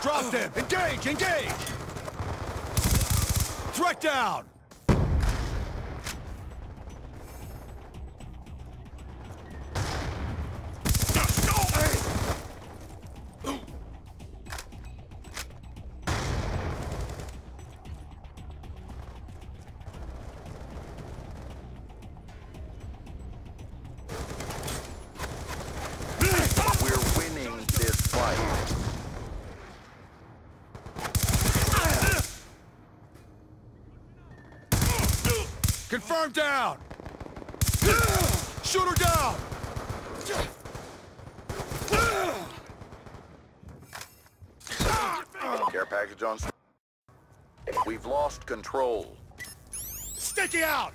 Drop them! Engage! Engage! Threat down! Confirm down! Shoot her down! Care package on. We've lost control. Sticky out!